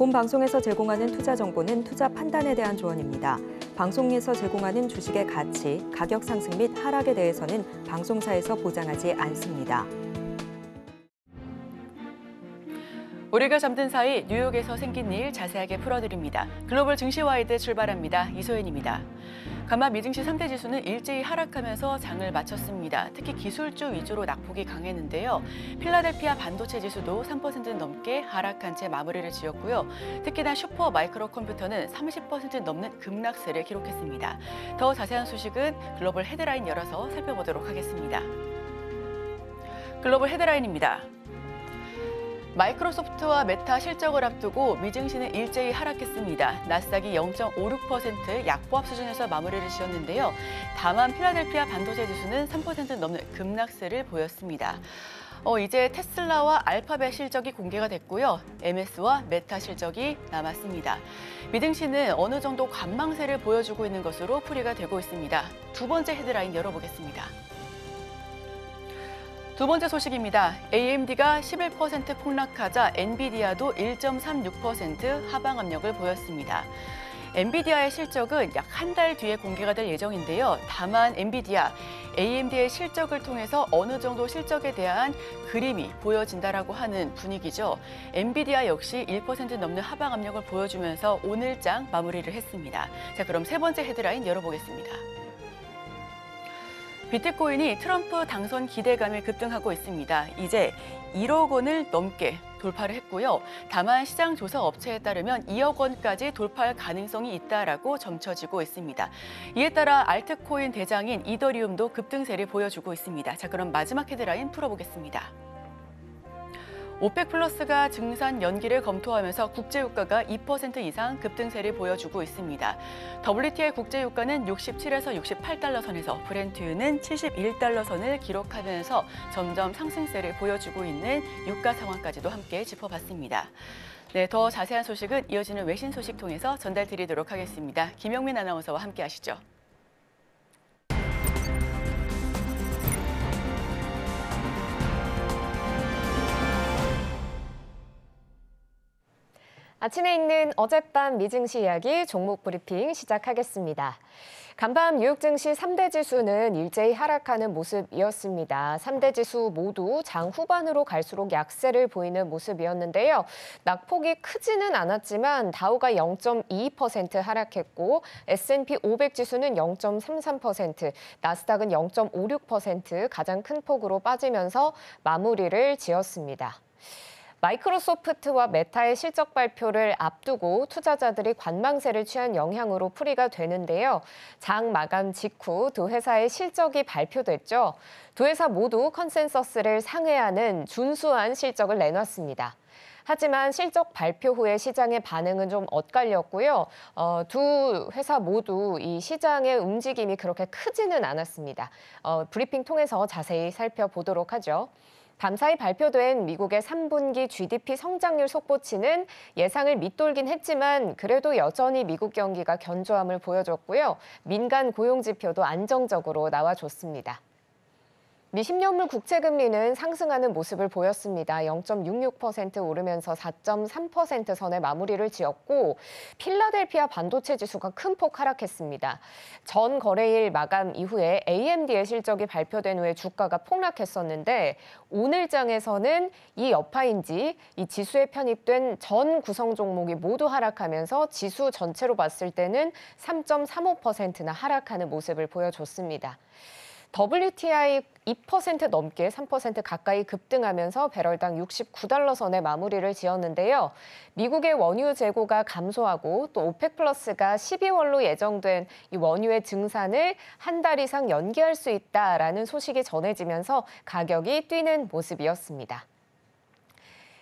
본 방송에서 제공하는 투자 정보는 투자 판단에 대한 조언입니다. 방송에서 제공하는 주식의 가치, 가격 상승 및 하락에 대해서는 방송사에서 보장하지 않습니다. 우리가 잠든 사이 뉴욕에서 생긴 일 자세하게 풀어드립니다. 글로벌 증시와이드 출발합니다. 이소연입니다. 가마 미증시 3대 지수는 일제히 하락하면서 장을 마쳤습니다. 특히 기술주 위주로 낙폭이 강했는데요. 필라델피아 반도체 지수도 3% 넘게 하락한 채 마무리를 지었고요. 특히나 슈퍼 마이크로 컴퓨터는 30% 넘는 급락세를 기록했습니다. 더 자세한 소식은 글로벌 헤드라인 열어서 살펴보도록 하겠습니다. 글로벌 헤드라인입니다. 마이크로소프트와 메타 실적을 앞두고 미증시는 일제히 하락했습니다. 나스닥이 0.56% 약보합 수준에서 마무리를 지었는데요. 다만 필라델피아 반도체 지수는 3% 넘는 급락세를 보였습니다. 어, 이제 테슬라와 알파벳 실적이 공개가 됐고요. MS와 메타 실적이 남았습니다. 미증시는 어느 정도 관망세를 보여주고 있는 것으로 풀이가 되고 있습니다. 두 번째 헤드라인 열어보겠습니다. 두 번째 소식입니다. AMD가 11% 폭락하자 엔비디아도 1.36% 하방 압력을 보였습니다. 엔비디아의 실적은 약 한 달 뒤에 공개가 될 예정인데요. 다만 엔비디아, AMD의 실적을 통해서 어느 정도 실적에 대한 그림이 보여진다라고 하는 분위기죠. 엔비디아 역시 1% 넘는 하방 압력을 보여주면서 오늘장 마무리를 했습니다. 자, 그럼 세 번째 헤드라인 열어보겠습니다. 비트코인이 트럼프 당선 기대감에 급등하고 있습니다. 이제 1억 원을 넘게 돌파를 했고요. 다만 시장 조사 업체에 따르면 2억 원까지 돌파할 가능성이 있다라고 점쳐지고 있습니다. 이에 따라 알트코인 대장인 이더리움도 급등세를 보여주고 있습니다. 자, 그럼 마지막 헤드라인 풀어보겠습니다. 오펙 플러스가 증산 연기를 검토하면서 국제 유가가 2% 이상 급등세를 보여주고 있습니다. WTI 국제 유가는 67에서 68달러 선에서 브렌트유는 71달러 선을 기록하면서 점점 상승세를 보여주고 있는 유가 상황까지도 함께 짚어봤습니다. 네, 더 자세한 소식은 이어지는 외신 소식 통해서 전달드리도록 하겠습니다. 김영민 아나운서와 함께 하시죠. 아침에 있는 어젯밤 미증시 이야기 종목 브리핑 시작하겠습니다. 간밤 뉴욕 증시 3대 지수는 일제히 하락하는 모습이었습니다. 3대 지수 모두 장 후반으로 갈수록 약세를 보이는 모습이었는데요. 낙폭이 크지는 않았지만 다우가 0.22% 하락했고 S&P 500 지수는 0.33%, 나스닥은 0.56% 가장 큰 폭으로 빠지면서 마무리를 지었습니다. 마이크로소프트와 메타의 실적 발표를 앞두고 투자자들이 관망세를 취한 영향으로 풀이가 되는데요. 장 마감 직후 두 회사의 실적이 발표됐죠. 두 회사 모두 컨센서스를 상회하는 준수한 실적을 내놨습니다. 하지만 실적 발표 후에 시장의 반응은 좀 엇갈렸고요. 어, 두 회사 모두 이 시장의 움직임이 그렇게 크지는 않았습니다. 어, 브리핑 통해서 자세히 살펴보도록 하죠. 밤사이 발표된 미국의 3분기 GDP 성장률 속보치는 예상을 밑돌긴 했지만 그래도 여전히 미국 경기가 견조함을 보여줬고요. 민간 고용 지표도 안정적으로 나와줬습니다. 미 10년물 국채금리는 상승하는 모습을 보였습니다. 0.66% 오르면서 4.3% 선에 마무리를 지었고 필라델피아 반도체 지수가 큰 폭 하락했습니다. 전 거래일 마감 이후에 AMD의 실적이 발표된 후에 주가가 폭락했었는데 오늘 장에서는 이 여파인지 이 지수에 편입된 전 구성 종목이 모두 하락하면서 지수 전체로 봤을 때는 3.35%나 하락하는 모습을 보여줬습니다. WTI 2% 넘게 3% 가까이 급등하면서 배럴당 69달러 선에 마무리를 지었는데요. 미국의 원유 재고가 감소하고 또 오펙 플러스가 12월로 예정된 이 원유의 증산을 한 달 이상 연기할 수 있다라는 소식이 전해지면서 가격이 뛰는 모습이었습니다.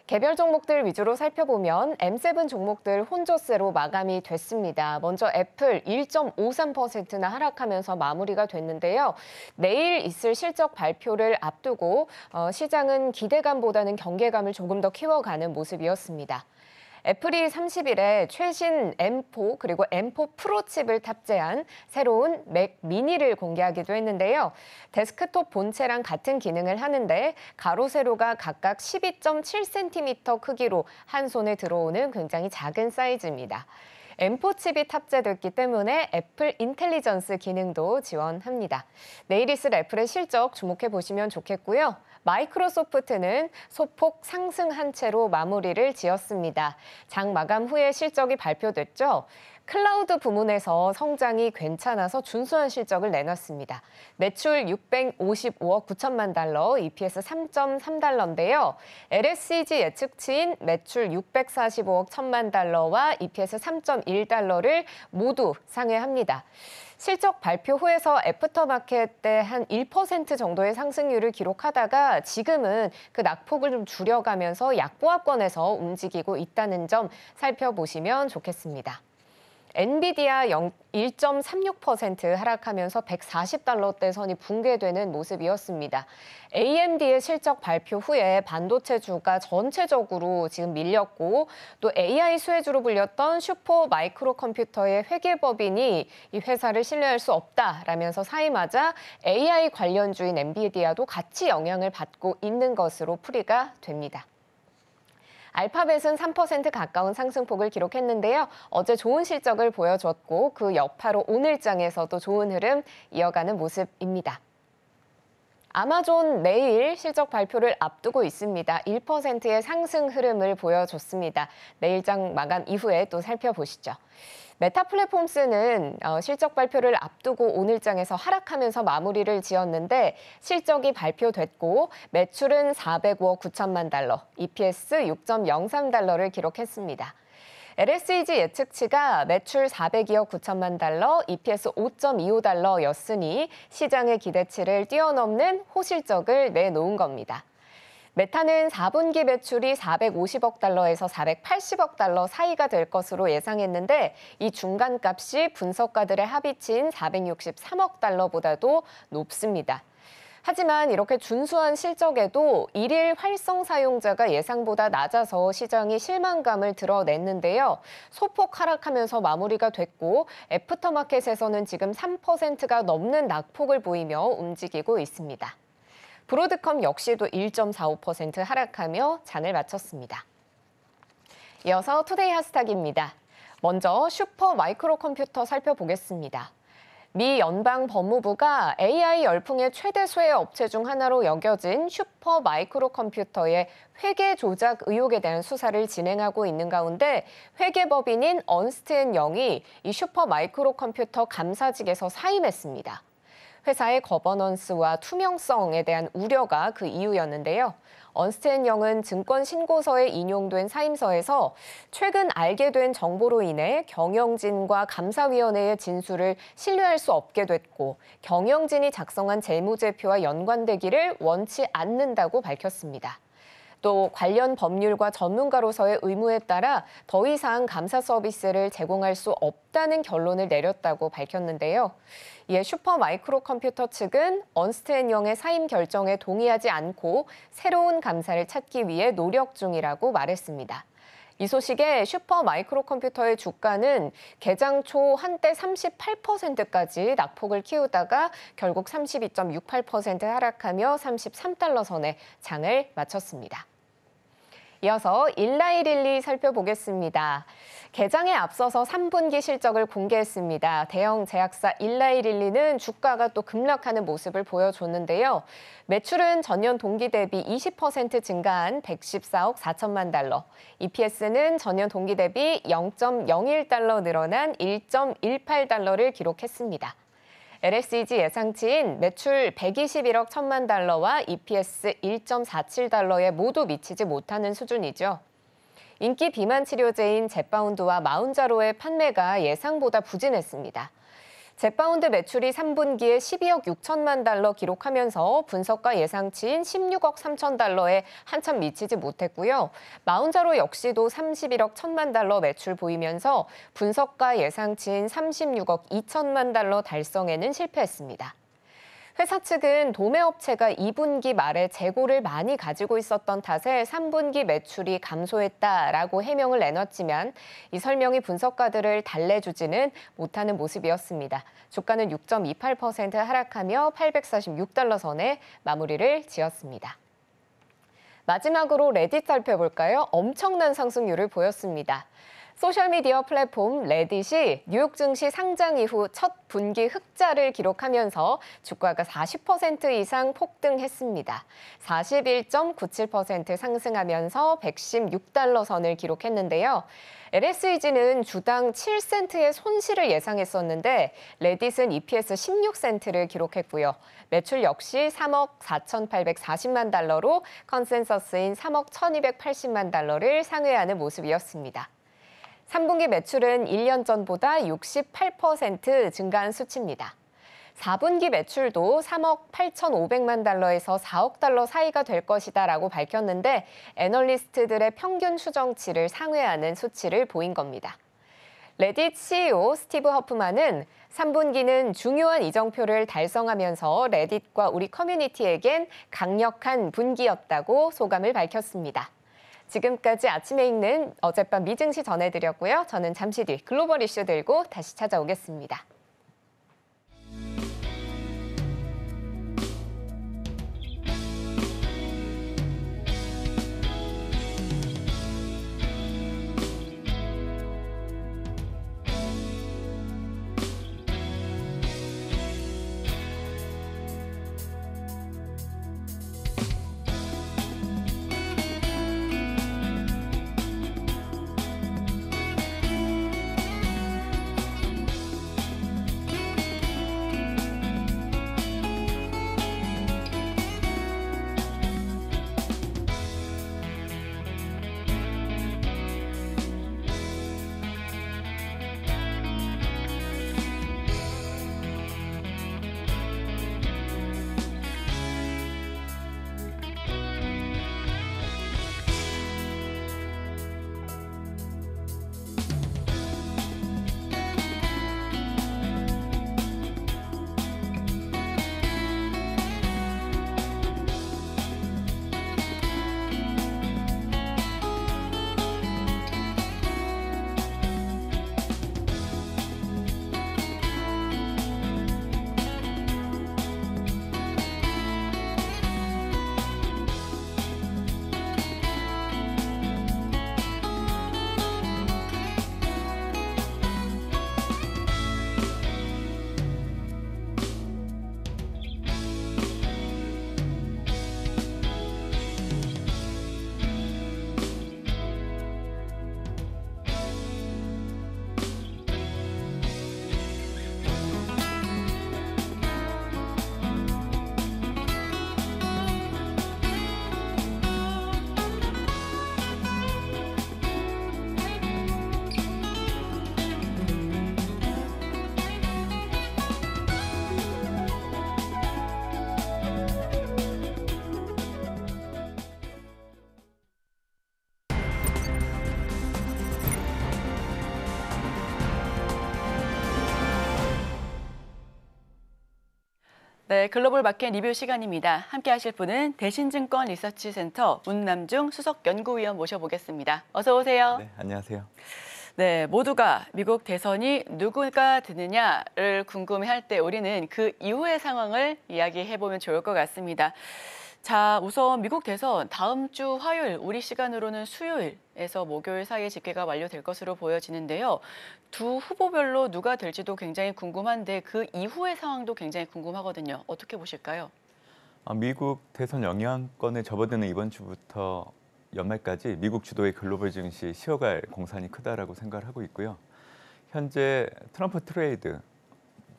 개별 종목들 위주로 살펴보면 M7 종목들 혼조세로 마감이 됐습니다. 먼저 애플 1.53%나 하락하면서 마무리가 됐는데요. 내일 있을 실적 발표를 앞두고 어, 시장은 기대감보다는 경계감을 조금 더 키워가는 모습이었습니다. 애플이 30일에 최신 M4 그리고 M4 프로 칩을 탑재한 새로운 맥 미니를 공개하기도 했는데요. 데스크톱 본체랑 같은 기능을 하는데 가로 세로가 각각 12.7cm 크기로 한 손에 들어오는 굉장히 작은 사이즈입니다. M4 칩이 탑재됐기 때문에 애플 인텔리전스 기능도 지원합니다. 내일 있을 애플의 실적 주목해 보시면 좋겠고요. 마이크로소프트는 소폭 상승한 채로 마무리를 지었습니다. 장 마감 후에 실적이 발표됐죠. 클라우드 부문에서 성장이 괜찮아서 준수한 실적을 내놨습니다. 매출 655억 9천만 달러, EPS 3.3달러인데요. LSEG 예측치인 매출 645억 1천만 달러와 EPS 3.1달러를 모두 상회합니다. 실적 발표 후에서 애프터마켓 때 한 1% 정도의 상승률을 기록하다가 지금은 그 낙폭을 좀 줄여가면서 약보합권에서 움직이고 있다는 점 살펴보시면 좋겠습니다. 엔비디아 1.36% 하락하면서 140달러대 선이 붕괴되는 모습이었습니다. AMD의 실적 발표 후에 반도체 주가 전체적으로 지금 밀렸고 또 AI 수혜주로 불렸던 슈퍼 마이크로 컴퓨터의 회계법인이 이 회사를 신뢰할 수 없다라면서 사임하자 AI 관련주인 엔비디아도 같이 영향을 받고 있는 것으로 풀이가 됩니다. 알파벳은 3% 가까운 상승폭을 기록했는데요. 어제 좋은 실적을 보여줬고 그 여파로 오늘장에서도 좋은 흐름 이어가는 모습입니다. 아마존 내일 실적 발표를 앞두고 있습니다. 1%의 상승 흐름을 보여줬습니다. 내일장 마감 이후에 또 살펴보시죠. 메타 플랫폼스는 어, 실적 발표를 앞두고 오늘장에서 하락하면서 마무리를 지었는데 실적이 발표됐고 매출은 405억 9천만 달러, EPS 6.03달러를 기록했습니다. LSEG 예측치가 매출 402억 9천만 달러, EPS 5.25달러였으니 시장의 기대치를 뛰어넘는 호실적을 내놓은 겁니다. 메타는 4분기 매출이 450억 달러에서 480억 달러 사이가 될 것으로 예상했는데 이 중간값이 분석가들의 합의치인 463억 달러보다도 높습니다. 하지만 이렇게 준수한 실적에도 일일 활성 사용자가 예상보다 낮아서 시장이 실망감을 드러냈는데요. 소폭 하락하면서 마무리가 됐고 aftermarket에서는 지금 3%가 넘는 낙폭을 보이며 움직이고 있습니다. 브로드컴 역시도 1.45% 하락하며 장을 마쳤습니다. 이어서 Today Hot Stock입니다. 먼저 슈퍼 마이크로 컴퓨터 살펴보겠습니다. 미 연방 법무부가 AI 열풍의 최대 수혜 업체 중 하나로 여겨진 슈퍼 마이크로 컴퓨터의 회계 조작 의혹에 대한 수사를 진행하고 있는 가운데 회계법인인 언스트앤영이 이 슈퍼 마이크로 컴퓨터 감사직에서 사임했습니다. 회사의 거버넌스와 투명성에 대한 우려가 그 이유였는데요. 언스트앤영은 증권 신고서에 인용된 사임서에서 최근 알게 된 정보로 인해 경영진과 감사위원회의 진술을 신뢰할 수 없게 됐고 경영진이 작성한 재무제표와 연관되기를 원치 않는다고 밝혔습니다. 또 관련 법률과 전문가로서의 의무에 따라 더 이상 감사 서비스를 제공할 수 없다는 결론을 내렸다고 밝혔는데요. 이에 슈퍼 마이크로 컴퓨터 측은 언스트앤영의 사임 결정에 동의하지 않고 새로운 감사를 찾기 위해 노력 중이라고 말했습니다. 이 소식에 슈퍼 마이크로 컴퓨터의 주가는 개장 초 한때 38%까지 낙폭을 키우다가 결국 32.68% 하락하며 33달러 선에 장을 마쳤습니다. 이어서 일라이릴리 살펴보겠습니다. 개장에 앞서서 3분기 실적을 공개했습니다. 대형 제약사 일라이릴리는 주가가 또 급락하는 모습을 보여줬는데요. 매출은 전년 동기 대비 20% 증가한 114억 4천만 달러, EPS는 전년 동기 대비 0.01달러 늘어난 1.18달러를 기록했습니다. LSEG 예상치인 매출 121억 1천만 달러와 EPS 1.47달러에 모두 미치지 못하는 수준이죠. 인기 비만 치료제인 제파운드와 마운자로의 판매가 예상보다 부진했습니다. 제파운드 매출이 3분기에 12억 6천만 달러 기록하면서 분석가 예상치인 16억 3천 달러에 한참 미치지 못했고요. 마운자로 역시도 31억 1천만 달러 매출 보이면서 분석가 예상치인 36억 2천만 달러 달성에는 실패했습니다. 회사 측은 도매업체가 2분기 말에 재고를 많이 가지고 있었던 탓에 3분기 매출이 감소했다라고 해명을 내놨지만 이 설명이 분석가들을 달래주지는 못하는 모습이었습니다. 주가는 6.28% 하락하며 846달러 선에 마무리를 지었습니다. 마지막으로 레딧 살펴볼까요? 엄청난 상승률을 보였습니다. 소셜미디어 플랫폼 레딧이 뉴욕 증시 상장 이후 첫 분기 흑자를 기록하면서 주가가 40% 이상 폭등했습니다. 41.97% 상승하면서 116달러 선을 기록했는데요. LSEG는 주당 7센트의 손실을 예상했었는데 레딧은 EPS 16센트를 기록했고요. 매출 역시 3억 4,840만 달러로 컨센서스인 3억 1,280만 달러를 상회하는 모습이었습니다. 3분기 매출은 1년 전보다 68% 증가한 수치입니다. 4분기 매출도 3억 8,500만 달러에서 4억 달러 사이가 될 것이다라고 밝혔는데 애널리스트들의 평균 추정치를 상회하는 수치를 보인 겁니다. 레딧 CEO 스티브 허프만은 3분기는 중요한 이정표를 달성하면서 레딧과 우리 커뮤니티에겐 강력한 분기였다고 소감을 밝혔습니다. 지금까지 아침에 읽는 어젯밤 미증시 전해드렸고요. 저는 잠시 뒤 글로벌 이슈 들고 다시 찾아오겠습니다. 네, 글로벌 마켓 리뷰 시간입니다. 함께 하실 분은 대신증권 리서치센터 문남중 수석 연구위원 모셔보겠습니다. 어서 오세요. 네, 안녕하세요. 네, 모두가 미국 대선이 누구가 되느냐를 궁금해할 때 우리는 그 이후의 상황을 이야기해 보면 좋을 것 같습니다. 자, 우선 미국 대선 다음 주 화요일 우리 시간으로는 수요일에서 목요일 사이에 집계가 완료될 것으로 보여지는데요. 두 후보별로 누가 될지도 굉장히 궁금한데 그 이후의 상황도 굉장히 궁금하거든요. 어떻게 보실까요? 아, 미국 대선 영향권에 접어드는 이번 주부터 연말까지 미국 주도의 글로벌 증시 쉬어갈 공산이 크다라고 생각을 하고 있고요. 현재 트럼프 트레이드,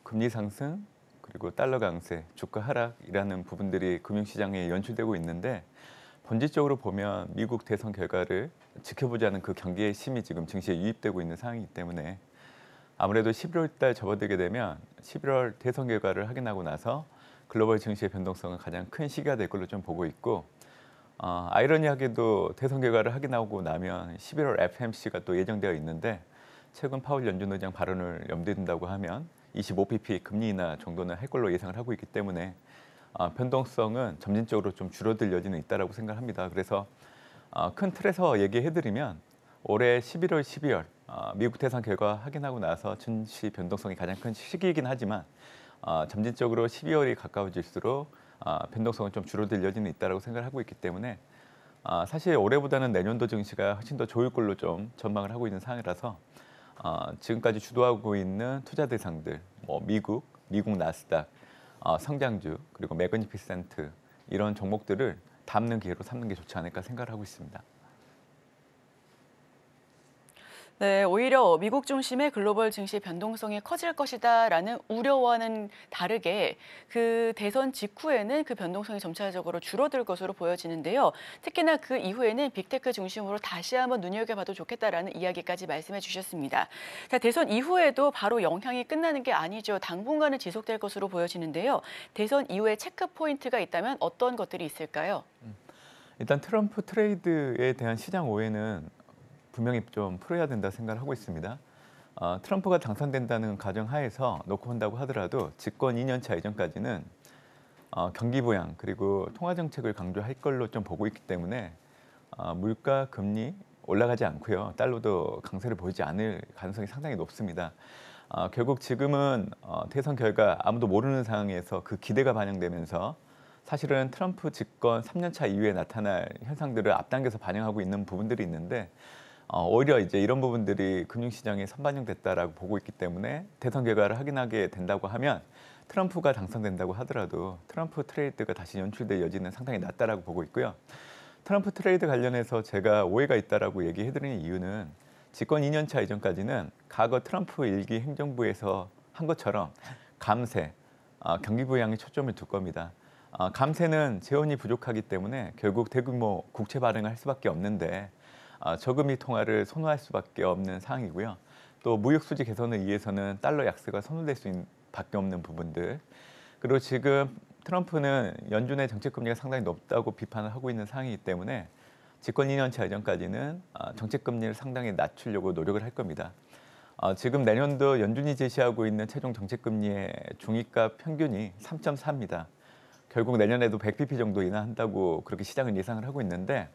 금리 상승, 그리고 달러 강세, 주가 하락이라는 부분들이 금융시장에 연출되고 있는데 본질적으로 보면 미국 대선 결과를 지켜보자는 그 경계의 심이 지금 증시에 유입되고 있는 상황이기 때문에 아무래도 11월 달 접어들게 되면 11월 대선 결과를 확인하고 나서 글로벌 증시의 변동성은 가장 큰 시기가 될 걸로 좀 보고 있고 어, 아이러니하게도 대선 결과를 확인하고 나면 11월 FMC가 또 예정되어 있는데 최근 파월 연준 의장 발언을 염두에 둔다고 하면 25pp 금리 인하 정도는 할 걸로 예상을 하고 있기 때문에 어, 변동성은 점진적으로 좀 줄어들 여지는 있다라고 생각합니다. 그래서 어, 큰 틀에서 얘기해드리면 올해 11월, 12월 어, 미국 대선 결과 확인하고 나서 증시 변동성이 가장 큰 시기이긴 하지만 어, 점진적으로 12월이 가까워질수록 어, 변동성은 좀 줄어들 여지는 있다라고 생각을 하고 있기 때문에 어, 사실 올해보다는 내년도 증시가 훨씬 더 좋을 걸로 좀 전망을 하고 있는 상황이라서 어, 지금까지 주도하고 있는 투자 대상들, 뭐 미국, 미국 나스닥, 어, 성장주 그리고 Magnificent 이런 종목들을 담는 기회로 삼는 게 좋지 않을까 생각을 하고 있습니다. 네, 오히려 미국 중심의 글로벌 증시 변동성이 커질 것이다라는 우려와는 다르게 그 대선 직후에는 그 변동성이 점차적으로 줄어들 것으로 보여지는데요. 특히나 그 이후에는 빅테크 중심으로 다시 한번 눈여겨봐도 좋겠다라는 이야기까지 말씀해 주셨습니다. 자, 대선 이후에도 바로 영향이 끝나는 게 아니죠. 당분간은 지속될 것으로 보여지는데요. 대선 이후에 체크 포인트가 있다면 어떤 것들이 있을까요? 일단 트럼프 트레이드에 대한 시장 오해는 분명히 좀 풀어야 된다 생각을 하고 있습니다. 어, 트럼프가 당선된다는 가정하에서 놓고 본다고 하더라도 집권 2년차 이전까지는 어, 경기 부양 그리고 통화 정책을 강조할 걸로 좀 보고 있기 때문에 어, 물가 금리 올라가지 않고요 달러도 강세를 보이지 않을 가능성이 상당히 높습니다. 어, 결국 지금은 어, 대선 결과 아무도 모르는 상황에서 그 기대가 반영되면서 사실은 트럼프 집권 3년차 이후에 나타날 현상들을 앞당겨서 반영하고 있는 부분들이 있는데 어, 오히려 이제 이런 부분들이 금융시장에 선반영됐다라고 보고 있기 때문에 대선 결과를 확인하게 된다고 하면 트럼프가 당선된다고 하더라도 트럼프 트레이드가 다시 연출될 여지는 상당히 낮다라고 보고 있고요. 트럼프 트레이드 관련해서 제가 오해가 있다라고 얘기해드리는 이유는 집권 2년 차 이전까지는 과거 트럼프 일기 행정부에서 한 것처럼 감세, 어, 경기 부양에 초점을 둘 겁니다. 어, 감세는 재원이 부족하기 때문에 결국 대규모 국채 발행을 할 수밖에 없는데 어, 저금리 통화를 선호할 수밖에 없는 상황이고요. 또 무역 수지 개선을 위해서는 달러 약세가 선호될 수밖에 없는 부분들. 그리고 지금 트럼프는 연준의 정책 금리가 상당히 높다고 비판을 하고 있는 상황이기 때문에 집권 2년차 이전까지는 어, 정책 금리를 상당히 낮추려고 노력을 할 겁니다. 어, 지금 내년도 연준이 제시하고 있는 최종 정책 금리의 중위값 평균이 3.4입니다. 결국 내년에도 100bp 정도 인하한다고 그렇게 시장은 예상을 하고 있는데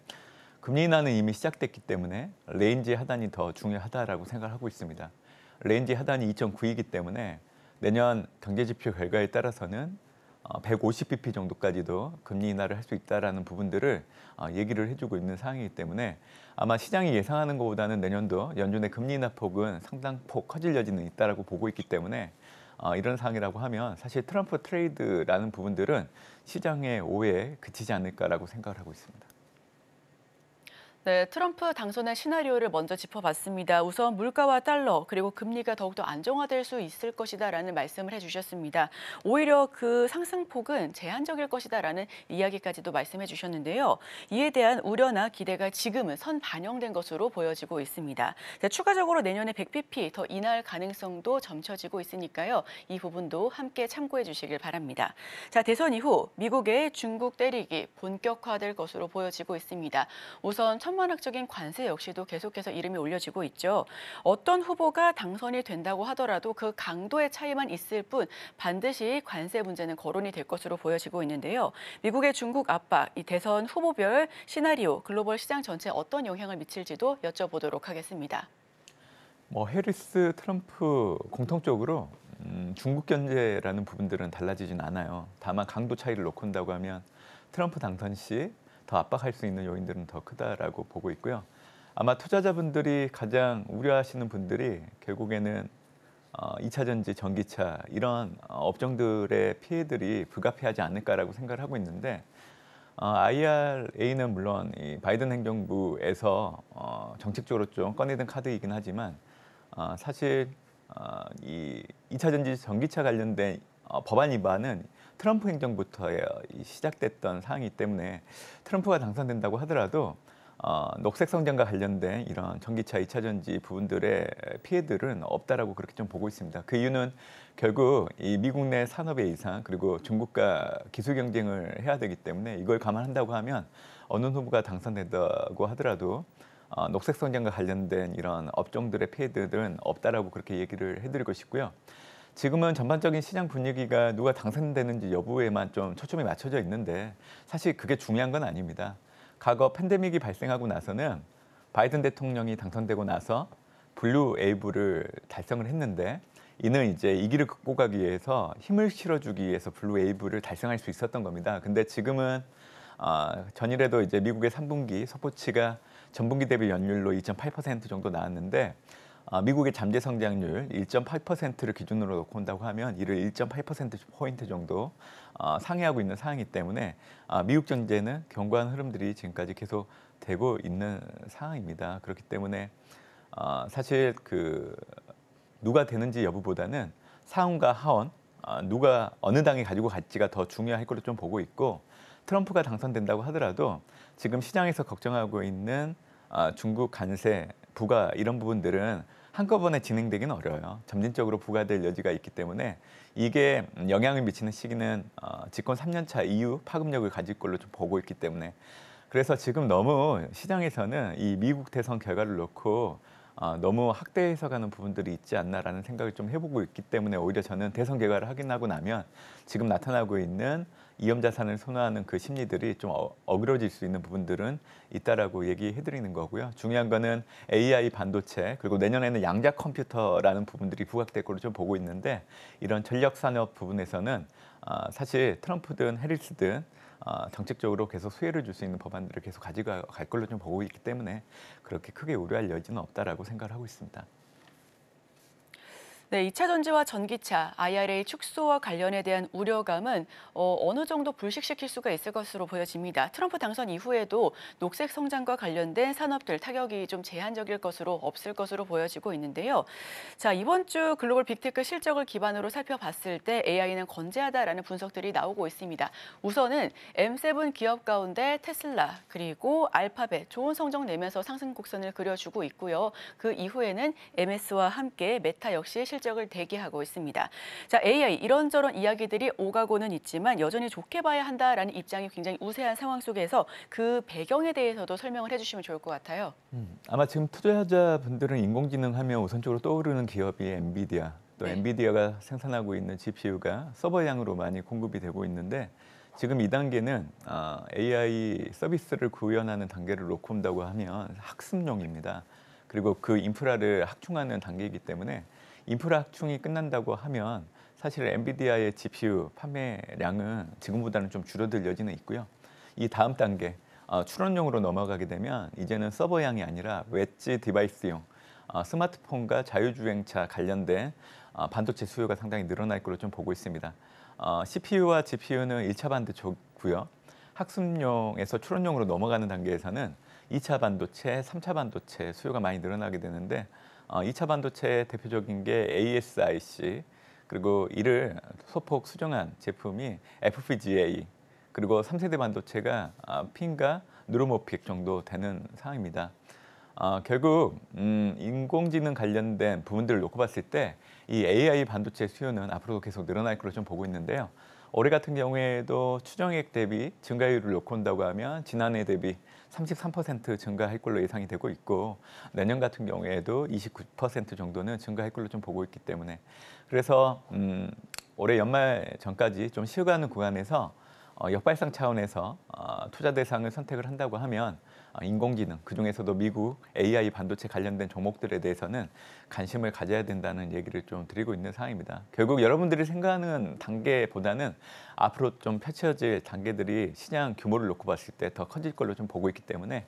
금리 인하는 이미 시작됐기 때문에 range 하단이 더 중요하다라고 생각하고 있습니다. range 하단이 2.9이기 때문에 내년 경제지표 결과에 따라서는 150bp 정도까지도 금리 인하를 할 수 있다라는 부분들을 어, 얘기를 해주고 있는 상황이기 때문에 아마 시장이 예상하는 것보다는 내년도 연준의 금리 인하 폭은 상당폭 커질 여지는 있다라고 보고 있기 때문에 어, 이런 상황이라고 하면 사실 트럼프 트레이드라는 부분들은 시장의 오해에 그치지 않을까라고 생각을 하고 있습니다. 네, 트럼프 당선의 시나리오를 먼저 짚어봤습니다. 우선 물가와 달러 그리고 금리가 더욱더 안정화될 수 있을 것이다라는 말씀을 해주셨습니다. 오히려 그 상승폭은 제한적일 것이다라는 이야기까지도 말씀해 주셨는데요. 이에 대한 우려나 기대가 지금은 선 반영된 것으로 보여지고 있습니다. 자, 추가적으로 내년에 100bp 더 인하할 가능성도 점쳐지고 있으니까요. 이 부분도 함께 참고해 주시길 바랍니다. 자, 대선 이후 미국의 중국 때리기 본격화될 것으로 보여지고 있습니다. 우선 천문학적인 관세 역시도 계속해서 이름이 올려지고 있죠. 어떤 후보가 당선이 된다고 하더라도 그 강도의 차이만 있을 뿐 반드시 관세 문제는 거론이 될 것으로 보여지고 있는데요. 미국의 중국 압박, 이 대선 후보별 시나리오, 글로벌 시장 전체에 어떤 영향을 미칠지도 여쭤보도록 하겠습니다. 뭐 해리스, 트럼프 공통적으로 음, 중국 견제라는 부분들은 달라지진 않아요. 다만 강도 차이를 놓고 본다고 하면 트럼프 당선 시 더 압박할 수 있는 요인들은 더 크다라고 보고 있고요. 아마 투자자분들이 가장 우려하시는 분들이 결국에는 어, 2차 전지, 전기차 이런 어, 업종들의 피해들이 불가피하지 않을까라고 생각을 하고 있는데 어, IRA는 물론 이 바이든 행정부에서 어, 정책적으로 좀 꺼내든 카드이긴 하지만 어, 사실 어, 이 2차 전지, 전기차 관련된 어, 법안 위반은 트럼프 행정부터 시작됐던 사항이기 때문에 트럼프가 당선된다고 하더라도 어, 녹색 성장과 관련된 이런 전기차 2차 전지 부분들의 피해들은 없다라고 그렇게 좀 보고 있습니다. 그 이유는 결국 이 미국 내 산업의 이상 그리고 중국과 기술 경쟁을 해야 되기 때문에 이걸 감안한다고 하면 어느 후보가 당선된다고 하더라도 어, 녹색 성장과 관련된 이런 업종들의 피해들은 없다라고 그렇게 얘기를 해드리고 싶고요. 지금은 전반적인 시장 분위기가 누가 당선되는지 여부에만 좀 초점이 맞춰져 있는데 사실 그게 중요한 건 아닙니다. 과거 팬데믹이 발생하고 나서는 바이든 대통령이 당선되고 나서 Blue Wave를 달성을 했는데 이는 이제 위기를 극복하기 위해서 힘을 실어주기 위해서 Blue Wave를 달성할 수 있었던 겁니다. 근데 지금은 아, 전일에도 이제 미국의 3분기 소포치가 전분기 대비 연율로 2.8% 정도 나왔는데 아, 미국의 잠재 성장률 1.8%를 기준으로 놓고 온다고 하면 이를 1.8% 포인트 정도 어, 상회하고 있는 상황이기 때문에 아, 미국 경제는 견고한 흐름들이 지금까지 계속 되고 있는 상황입니다. 그렇기 때문에 어, 사실 그 누가 되는지 여부보다는 상원과 하원 아, 누가 어느 당이 가지고 갈지가 더 중요할 걸로 좀 보고 있고 트럼프가 당선된다고 하더라도 지금 시장에서 걱정하고 있는 아, 중국 관세, 부가 이런 부분들은 한꺼번에 진행되기는 어려워요. 점진적으로 부과될 여지가 있기 때문에 이게 영향을 미치는 시기는 어, 집권 3년 차 이후 파급력을 가질 걸로 좀 보고 있기 때문에 그래서 지금 너무 시장에서는 이 미국 대선 결과를 놓고 어, 너무 학대해서 가는 부분들이 있지 않나라는 생각을 좀 해보고 있기 때문에 오히려 저는 대선 결과를 확인하고 나면 지금 나타나고 있는 이염 자산을 선호하는 그 심리들이 좀 어, 어그러질 수 있는 부분들은 있다라고 얘기해드리는 거고요. 중요한 거는 AI 반도체 그리고 내년에는 양자 컴퓨터라는 부분들이 부각될 걸로 좀 보고 있는데 이런 전력 산업 부분에서는 어, 사실 트럼프든 해리스든 어, 정책적으로 계속 수혜를 줄 수 있는 법안들을 계속 가져갈 걸로 좀 보고 있기 때문에 그렇게 크게 우려할 여지는 없다라고 생각을 하고 있습니다. 네, 2차 전지와 전기차, IRA 축소와 관련에 대한 우려감은 어, 어느 정도 불식시킬 수가 있을 것으로 보여집니다. 트럼프 당선 이후에도 녹색 성장과 관련된 산업들 타격이 좀 제한적일 것으로 없을 것으로 보여지고 있는데요. 자, 이번 주 글로벌 빅테크 실적을 기반으로 살펴봤을 때 AI는 건재하다라는 분석들이 나오고 있습니다. 우선은 M7 기업 가운데 테슬라 그리고 알파벳 좋은 성적 내면서 상승 곡선을 그려주고 있고요. 그 이후에는 MS와 함께 메타 역시 실적을 대기하고 있습니다. 자, AI 이런저런 이야기들이 오가고는 있지만 여전히 좋게 봐야 한다라는 입장이 굉장히 우세한 상황 속에서 그 배경에 대해서도 설명을 해주시면 좋을 것 같아요. 음, 아마 지금 투자자분들은 인공지능 하면 우선적으로 떠오르는 기업이 엔비디아, 또 네. 엔비디아가 생산하고 있는 GPU가 서버용으로 많이 공급이 되고 있는데 지금 이 단계는 아, AI 서비스를 구현하는 단계를 놓고 본다고 하면 학습용입니다. 그리고 그 인프라를 확충하는 단계이기 때문에 인프라 확충이 끝난다고 하면 사실 엔비디아의 GPU 판매량은 지금보다는 좀 줄어들 여지는 있고요. 이 다음 단계 어, 출원용으로 넘어가게 되면 이제는 서버양이 아니라 웨지 디바이스용 어, 스마트폰과 자율주행차 관련된 어, 반도체 수요가 상당히 늘어날 걸로 좀 보고 있습니다. 어, CPU와 GPU는 1차 반도 좋고요. 학습용에서 출원용으로 넘어가는 단계에서는 2차 반도체, 3차 반도체 수요가 많이 늘어나게 되는데 어, 2차 반도체 대표적인 게 ASIC 그리고 이를 소폭 수정한 제품이 FPGA 그리고 3세대 반도체가 아, 핀과 누르모픽 정도 되는 상황입니다. 어, 결국 음, 인공지능 관련된 부분들을 놓고 봤을 때 이 AI 반도체 수요는 앞으로도 계속 늘어날 걸로 좀 보고 있는데요. 올해 같은 경우에도 추정액 대비 증가율을 놓고 온다고 하면 지난해 대비 33% 증가할 걸로 예상이 되고 있고 내년 같은 경우에도 29% 정도는 증가할 걸로 좀 보고 있기 때문에 그래서 음, 올해 연말 전까지 좀 쉬어가는 구간에서 어, 역발상 차원에서 어, 투자 대상을 선택을 한다고 하면 어, 인공지능 그 중에서도 미국 AI 반도체 관련된 종목들에 대해서는 관심을 가져야 된다는 얘기를 좀 드리고 있는 상황입니다. 결국 여러분들이 생각하는 단계보다는 앞으로 좀 펼쳐질 단계들이 시장 규모를 놓고 봤을 때 더 커질 걸로 좀 보고 있기 때문에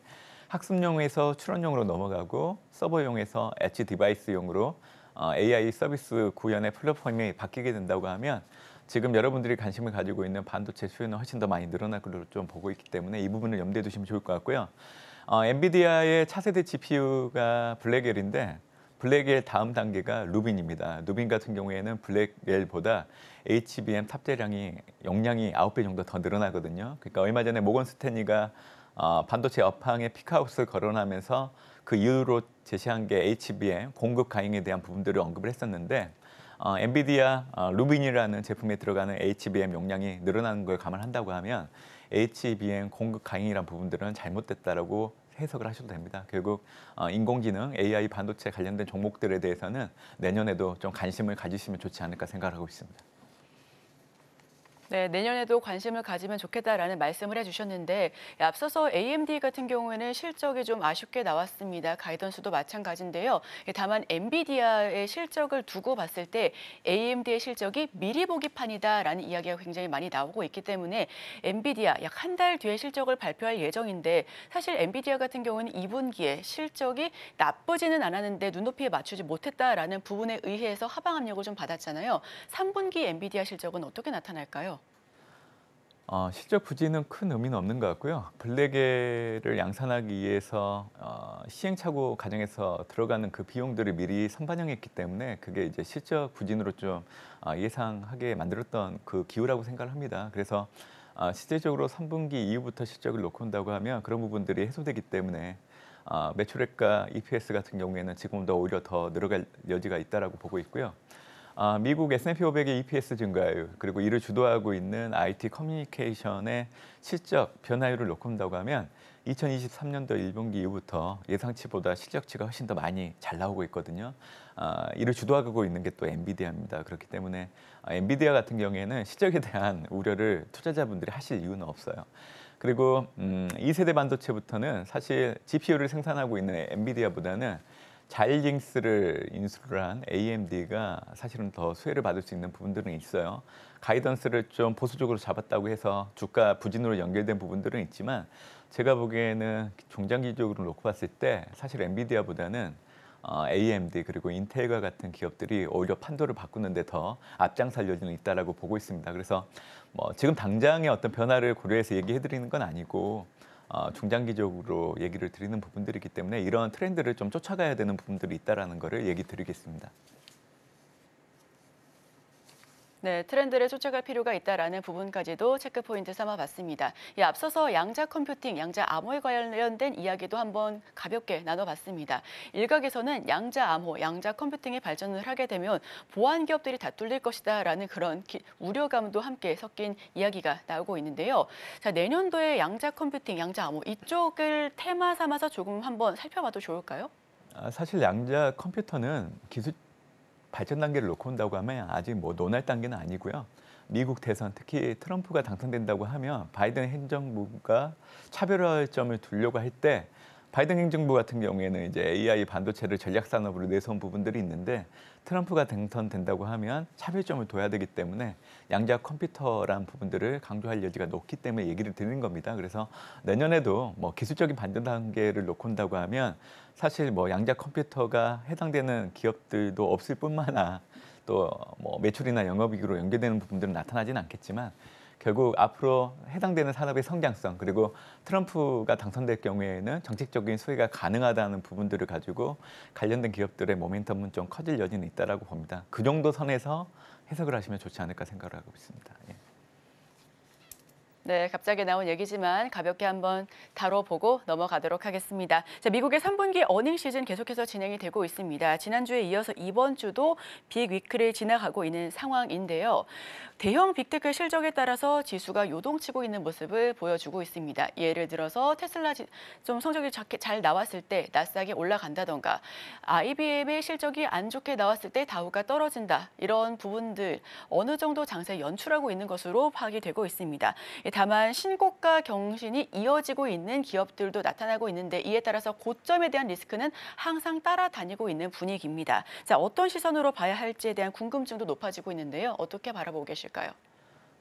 학습용에서 추론용으로 넘어가고 서버용에서 edge device용으로 어, AI 서비스 구현의 플랫폼이 바뀌게 된다고 하면 지금 여러분들이 관심을 가지고 있는 반도체 수요는 훨씬 더 많이 늘어날 걸로 좀 보고 있기 때문에 이 부분을 염두에 두시면 좋을 것 같고요. 어, 엔비디아의 차세대 GPU가 블랙웰인데 블랙웰 다음 단계가 루빈입니다. 루빈 같은 경우에는 블랙웰보다 HBM 탑재량이 용량이 9배 정도 더 늘어나거든요. 그러니까 얼마 전에 모건 스탠리가 어, 반도체 업황에 peak out을 거론하면서 그 이유로 제시한 게 HBM 공급 과잉에 대한 부분들을 언급을 했었는데 어, 엔비디아 어, 루빈이라는 제품에 들어가는 HBM 용량이 늘어나는 걸 감안한다고 하면 HBM 공급 과잉이란 부분들은 잘못됐다라고 해석을 하셔도 됩니다. 결국 어, 인공지능, AI 반도체 관련된 종목들에 대해서는 내년에도 좀 관심을 가지시면 좋지 않을까 생각하고 있습니다. 네, 내년에도 관심을 가지면 좋겠다라는 말씀을 해주셨는데 앞서서 AMD 같은 경우에는 실적이 좀 아쉽게 나왔습니다. 가이던스도 마찬가지인데요. 다만 엔비디아의 실적을 두고 봤을 때 AMD의 실적이 미리 보기판이다라는 이야기가 굉장히 많이 나오고 있기 때문에 엔비디아 약 한 달 뒤에 실적을 발표할 예정인데 사실 엔비디아 같은 경우는 2분기에 실적이 나쁘지는 않았는데 눈높이에 맞추지 못했다라는 부분에 의해서 하방 압력을 좀 받았잖아요. 3분기 엔비디아 실적은 어떻게 나타날까요? 어, 실적 부진은 큰 의미는 없는 것 같고요. 블랙계를 양산하기 위해서 어, 시행착오 과정에서 들어가는 그 비용들을 미리 선반영했기 때문에 그게 이제 실적 부진으로 좀 어, 예상하게 만들었던 그 기후라고 생각을 합니다. 그래서 어, 실질적으로 3분기 이후부터 실적을 놓고 온다고 하면 그런 부분들이 해소되기 때문에 어, 매출액과 EPS 같은 경우에는 지금보다 오히려 더 늘어갈 여지가 있다라고 보고 있고요. 아, 미국 S&P 500의 EPS 증가율 그리고 이를 주도하고 있는 IT 커뮤니케이션의 실적 변화율을 놓고 본다고 하면 2023년도 1분기 이후부터 예상치보다 실적치가 훨씬 더 많이 잘 나오고 있거든요. 아, 이를 주도하고 있는 게 또 엔비디아입니다. 그렇기 때문에 아, 엔비디아 같은 경우에는 실적에 대한 우려를 투자자분들이 하실 이유는 없어요. 그리고 음, 2세대 반도체부터는 사실 GPU를 생산하고 있는 엔비디아보다는 자일링스를 인수를 한 AMD가 사실은 더 수혜를 받을 수 있는 부분들은 있어요. 가이던스를 좀 보수적으로 잡았다고 해서 주가 부진으로 연결된 부분들은 있지만 제가 보기에는 중장기적으로 놓고 봤을 때 사실 엔비디아보다는 어, AMD 그리고 인텔과 같은 기업들이 오히려 판도를 바꾸는데 더 앞장설 여지는 있다라고 보고 있습니다. 그래서 뭐 지금 당장의 어떤 변화를 고려해서 얘기해 드리는 건 아니고 어, 중장기적으로 얘기를 드리는 부분들이기 때문에 이런 트렌드를 좀 쫓아가야 되는 부분들이 있다라는 거를 얘기 드리겠습니다. 네, 트렌드를 쫓아갈 필요가 있다라는 부분까지도 체크 포인트 삼아봤습니다. 예, 앞서서 양자 컴퓨팅, 양자 암호에 관련된 이야기도 한번 가볍게 나눠봤습니다. 일각에서는 양자 암호, 양자 컴퓨팅이 발전을 하게 되면 보안 기업들이 다 뚫릴 것이다라는 그런 기, 우려감도 함께 섞인 이야기가 나오고 있는데요. 자, 내년도에 양자 컴퓨팅, 양자 암호 이쪽을 테마 삼아서 조금 한번 살펴봐도 좋을까요? 아, 사실 양자 컴퓨터는 기술 발전 단계를 놓고 온다고 하면 아직 뭐 논할 단계는 아니고요. 미국 대선 특히 트럼프가 당선된다고 하면 바이든 행정부가 차별화점을 두려고 할 때 바이든 행정부 같은 경우에는 이제 AI 반도체를 전략 산업으로 내세운 부분들이 있는데 트럼프가 당선된다고 하면 차별점을 둬야 되기 때문에 양자 컴퓨터란 부분들을 강조할 여지가 높기 때문에 얘기를 드리는 겁니다. 그래서 내년에도 뭐 기술적인 반전 단계를 놓고 온다고 하면 사실 뭐 양자 컴퓨터가 해당되는 기업들도 없을 뿐만 아 또 뭐 매출이나 영업이익으로 연계되는 부분들은 나타나지는 않겠지만 결국 앞으로 해당되는 산업의 성장성 그리고 트럼프가 당선될 경우에는 정책적인 수혜가 가능하다는 부분들을 가지고 관련된 기업들의 모멘텀은 좀 커질 여지는 있다라고 봅니다. 그 정도 선에서 해석을 하시면 좋지 않을까 생각을 하고 있습니다. 예. 네, 갑자기 나온 얘기지만 가볍게 한번 다뤄보고 넘어가도록 하겠습니다. 자, 미국의 3분기 earning season 계속해서 진행이 되고 있습니다. 지난주에 이어서 이번 주도 big week를 지나가고 있는 상황인데요. 대형 big tech 실적에 따라서 지수가 요동치고 있는 모습을 보여주고 있습니다. 예를 들어서 테슬라 좀 성적이 잘 나왔을 때 나스닥이 올라간다던가 IBM의 실적이 안 좋게 나왔을 때 다우가 떨어진다. 이런 부분들 어느 정도 장세 연출하고 있는 것으로 파악이 되고 있습니다. 다만 신고가 경신이 이어지고 있는 기업들도 나타나고 있는데 이에 따라서 고점에 대한 리스크는 항상 따라다니고 있는 분위기입니다. 자, 어떤 시선으로 봐야 할지에 대한 궁금증도 높아지고 있는데요. 어떻게 바라보고 계실까요?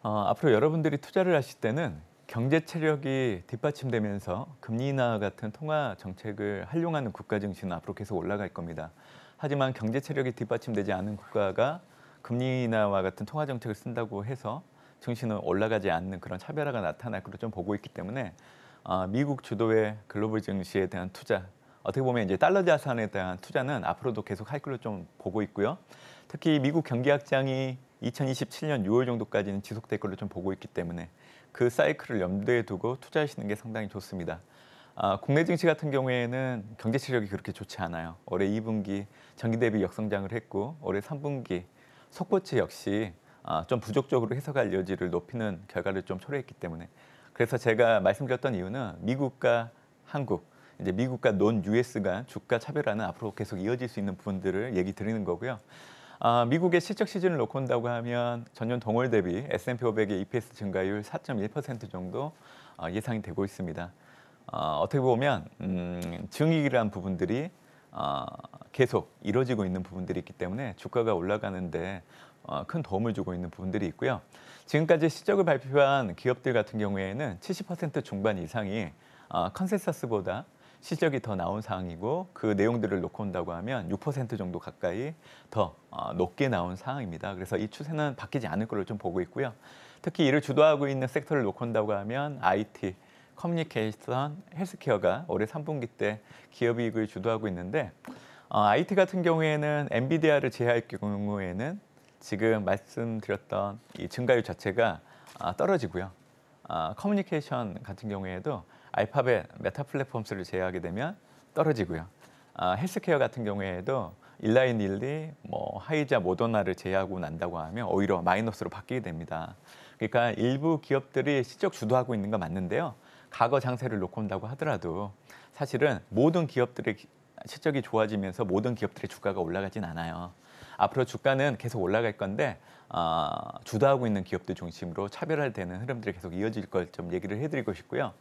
어, 앞으로 여러분들이 투자를 하실 때는 경제 체력이 뒷받침되면서 금리 인하 같은 통화 정책을 활용하는 국가 증시는 앞으로 계속 올라갈 겁니다. 하지만 경제 체력이 뒷받침되지 않은 국가가 금리 인하와 같은 통화 정책을 쓴다고 해서 증시는 올라가지 않는 그런 차별화가 나타날 것으로 좀 보고 있기 때문에 어, 미국 주도의 글로벌 증시에 대한 투자 어떻게 보면 이제 달러 자산에 대한 투자는 앞으로도 계속 할 걸로 좀 보고 있고요. 특히 미국 경기 확장이 2027년 6월 정도까지는 지속될 걸로 좀 보고 있기 때문에 그 사이클을 염두에 두고 투자하시는 게 상당히 좋습니다. 아, 국내 증시 같은 경우에는 경제 체력이 그렇게 좋지 않아요. 올해 2분기 전기 대비 역성장을 했고 올해 3분기 속보치 역시 아, 좀 부족적으로 해석할 여지를 높이는 결과를 좀 초래했기 때문에 그래서 제가 말씀드렸던 이유는 미국과 한국 이제 미국과 논 US가 주가 차별화는 앞으로 계속 이어질 수 있는 부분들을 얘기 드리는 거고요. 아, 미국의 실적 시즌을 놓고 온다고 하면 전년 동월 대비 S&P 500의 EPS 증가율 4.1% 정도 어, 예상이 되고 있습니다. 어, 어떻게 보면 음, 증익이라는 부분들이 어, 계속 이루어지고 있는 부분들이 있기 때문에 주가가 올라가는데 어, 큰 도움을 주고 있는 부분들이 있고요. 지금까지 실적을 발표한 기업들 같은 경우에는 70% 중반 이상이 어, 컨센서스보다 실적이 더 나온 상황이고 그 내용들을 놓고 온다고 하면 6% 정도 가까이 더 어, 높게 나온 상황입니다. 그래서 이 추세는 바뀌지 않을 걸로 좀 보고 있고요. 특히 이를 주도하고 있는 섹터를 놓고 본다고 하면 IT, 커뮤니케이션, 헬스케어가 올해 3분기 때 기업이익을 주도하고 있는데 어, IT 같은 경우에는 엔비디아를 제외할 경우에는 지금 말씀드렸던 이 증가율 자체가 아, 떨어지고요. 아, 커뮤니케이션 같은 경우에도 알파벳, 메타 플랫폼스를 제외하게 되면 떨어지고요. 아, 헬스케어 같은 경우에도 일라이 릴리, 뭐 화이자, 모더나를 제외하고 난다고 하면 오히려 마이너스로 바뀌게 됩니다. 그러니까 일부 기업들이 실적 주도하고 있는 건 맞는데요. 과거 장세를 놓고 온다고 하더라도 사실은 모든 기업들의 실적이 좋아지면서 모든 기업들의 주가가 올라가진 않아요. 앞으로 주가는 계속 올라갈 건데 어, 주도하고 있는 기업들 중심으로 차별화되는 흐름들이 계속 이어질 걸 좀 얘기를 해드리고 싶고요.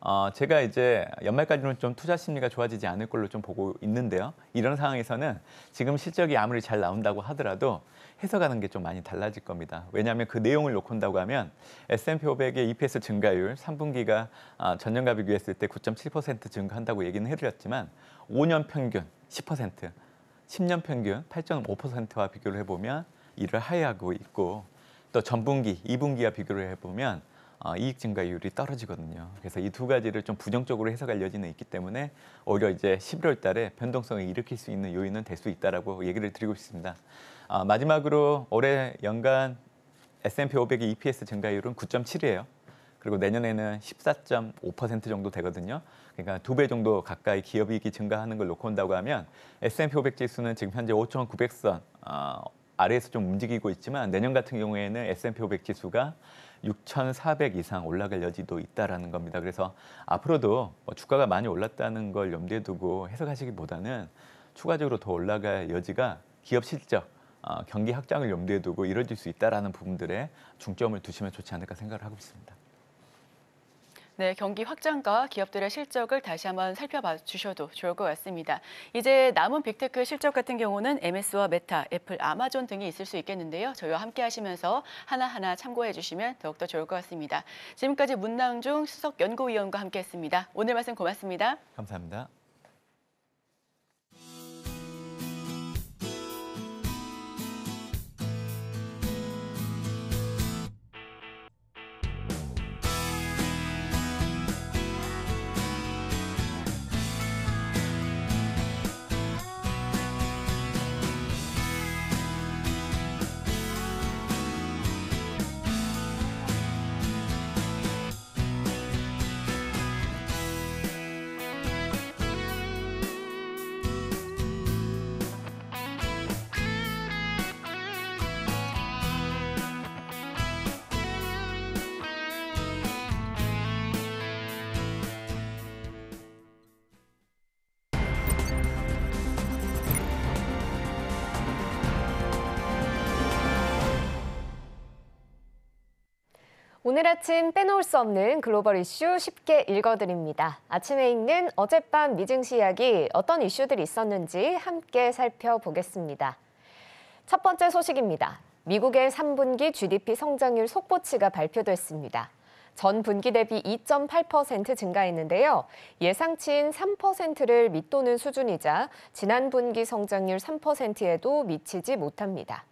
어, 제가 이제 연말까지는 좀 투자 심리가 좋아지지 않을 걸로 좀 보고 있는데요. 이런 상황에서는 지금 실적이 아무리 잘 나온다고 하더라도 해석하는 게 좀 많이 달라질 겁니다. 왜냐하면 그 내용을 놓고 온다고 하면 S&P 500의 EPS 증가율 3분기가 아, 전년과 비교했을 때 9.7% 증가한다고 얘기는 해드렸지만 5년 평균 10%, 10년 평균 8.5%와 비교를 해보면 이를 하회하고 있고 또 전분기, 2분기와 비교를 해보면 어, 이익 증가율이 떨어지거든요. 그래서 이 두 가지를 좀 부정적으로 해석할 여지는 있기 때문에 오히려 이제 11월 달에 변동성을 일으킬 수 있는 요인은 될 수 있다라고 얘기를 드리고 싶습니다. 아, 마지막으로 올해 연간 S&P 500의 EPS 증가율은 9.7이에요. 그리고 내년에는 14.5% 정도 되거든요. 그러니까 두 배 정도 가까이 기업이익이 증가하는 걸 놓고 온다고 하면 S&P 500 지수는 지금 현재 5,900선 어, 아래에서 좀 움직이고 있지만 내년 같은 경우에는 S&P 500 지수가 6,400 이상 올라갈 여지도 있다라는 겁니다. 그래서 앞으로도 뭐 주가가 많이 올랐다는 걸 염두에 두고 해석하시기보다는 추가적으로 더 올라갈 여지가 기업 실적, 어, 경기 확장을 염두에 두고 이뤄질 수 있다라는 부분들에 중점을 두시면 좋지 않을까 생각을 하고 있습니다. 네, 경기 확장과 기업들의 실적을 다시 한번 살펴봐 주셔도 좋을 것 같습니다. 이제 남은 big tech 실적 같은 경우는 MS와 메타, 애플, 아마존 등이 있을 수 있겠는데요. 저희와 함께 하시면서 하나하나 참고해 주시면 더욱더 좋을 것 같습니다. 지금까지 문남중 수석연구위원과 함께했습니다. 오늘 말씀 고맙습니다. 감사합니다. 오늘 아침 빼놓을 수 없는 글로벌 이슈 쉽게 읽어드립니다. 아침에 읽는 어젯밤 미증시 이야기 어떤 이슈들이 있었는지 함께 살펴보겠습니다. 첫 번째 소식입니다. 미국의 3분기 GDP 성장률 속보치가 발표됐습니다. 전 분기 대비 2.8% 증가했는데요. 예상치인 3%를 밑도는 수준이자 지난 분기 성장률 3%에도 미치지 못합니다.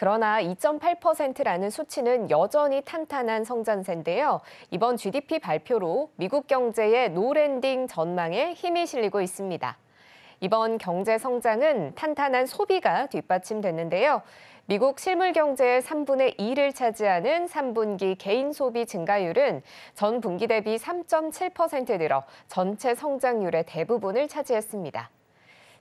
그러나 2.8%라는 수치는 여전히 탄탄한 성장세인데요. 이번 GDP 발표로 미국 경제의 no landing 전망에 힘이 실리고 있습니다. 이번 경제 성장은 탄탄한 소비가 뒷받침됐는데요. 미국 실물 경제의 3분의 2를 차지하는 3분기 개인 소비 증가율은 전 분기 대비 3.7% 늘어 전체 성장률의 대부분을 차지했습니다.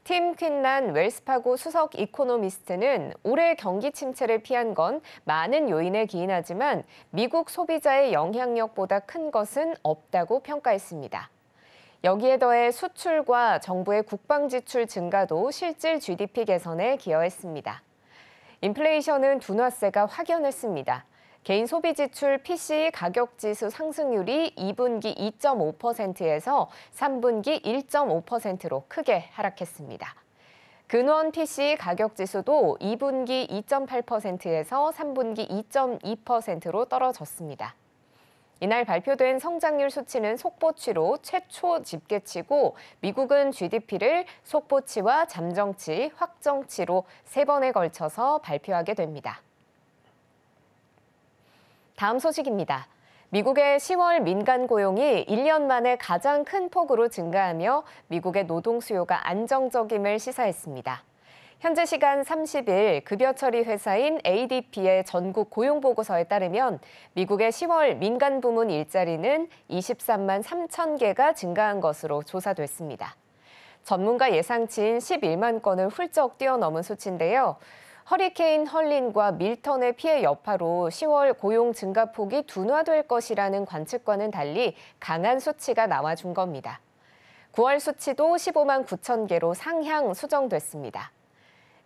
팀 퀸란 웰스파고 수석 이코노미스트는 올해 경기 침체를 피한 건 많은 요인에 기인하지만 미국 소비자의 영향력보다 큰 것은 없다고 평가했습니다. 여기에 더해 수출과 정부의 국방 지출 증가도 실질 GDP 개선에 기여했습니다. 인플레이션은 둔화세가 확연했습니다. 개인 소비 지출 PCE 가격 지수 상승률이 2분기 2.5%에서 3분기 1.5%로 크게 하락했습니다. 근원 PC 가격 지수도 2분기 2.8%에서 3분기 2.2%로 떨어졌습니다. 이날 발표된 성장률 수치는 속보치로 최초 집계치고 미국은 GDP를 속보치와 잠정치, 확정치로 세 번에 걸쳐서 발표하게 됩니다. 다음 소식입니다. 미국의 10월 민간 고용이 1년 만에 가장 큰 폭으로 증가하며 미국의 노동 수요가 안정적임을 시사했습니다. 현재 시간 30일 급여 처리 회사인 ADP의 전국 고용 보고서에 따르면 미국의 10월 민간 부문 일자리는 23만 3천 개가 증가한 것으로 조사됐습니다. 전문가 예상치인 11만 건을 훌쩍 뛰어넘은 수치인데요. 허리케인 헐린과 밀턴의 피해 여파로 10월 고용 증가 폭이 둔화될 것이라는 관측과는 달리 강한 수치가 나와준 겁니다. 9월 수치도 15만 9천 개로 상향 수정됐습니다.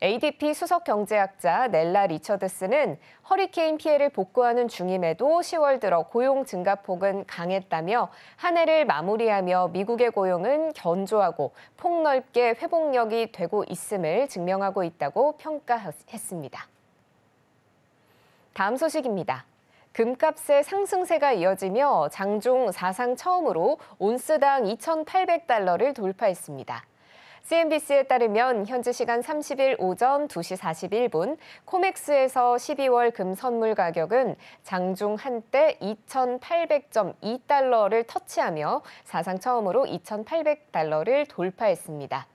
ADP 수석 경제학자 넬라 리처드스는 허리케인 피해를 복구하는 중임에도 10월 들어 고용 증가폭은 강했다며 한 해를 마무리하며 미국의 고용은 견조하고 폭넓게 회복력이 되고 있음을 증명하고 있다고 평가했습니다. 다음 소식입니다. 금값의 상승세가 이어지며 장중 사상 처음으로 온스당 2,800달러를 돌파했습니다. CNBC에 따르면 현지 시간 30일 오전 2시 41분 코맥스에서 12월 금 선물 가격은 장중 한때 2,800.2달러를 터치하며 사상 처음으로 2,800달러를 돌파했습니다.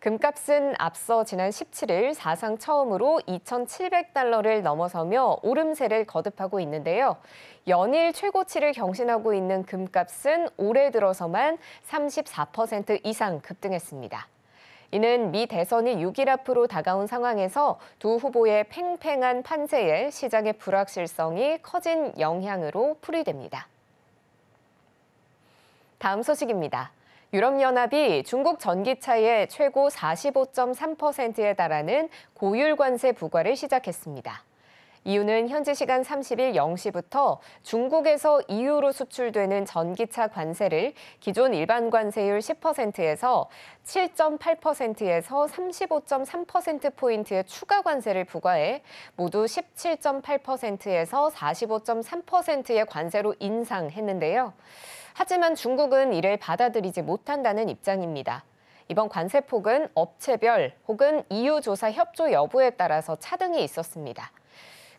금값은 앞서 지난 17일 사상 처음으로 2,700달러를 넘어서며 오름세를 거듭하고 있는데요. 연일 최고치를 경신하고 있는 금값은 올해 들어서만 34% 이상 급등했습니다. 이는 미 대선이 6일 앞으로 다가온 상황에서 두 후보의 팽팽한 판세에 시장의 불확실성이 커진 영향으로 풀이됩니다. 다음 소식입니다. 유럽연합이 중국 전기차의 최고 45.3%에 달하는 고율 관세 부과를 시작했습니다. 이유는 현지 시간 30일 0시부터 중국에서 EU로 수출되는 전기차 관세를 기존 일반 관세율 10%에서 7.8%에서 35.3%포인트의 추가 관세를 부과해 모두 17.8%에서 45.3%의 관세로 인상했는데요. 하지만 중국은 이를 받아들이지 못한다는 입장입니다. 이번 관세폭은 업체별 혹은 EU 조사 협조 여부에 따라서 차등이 있었습니다.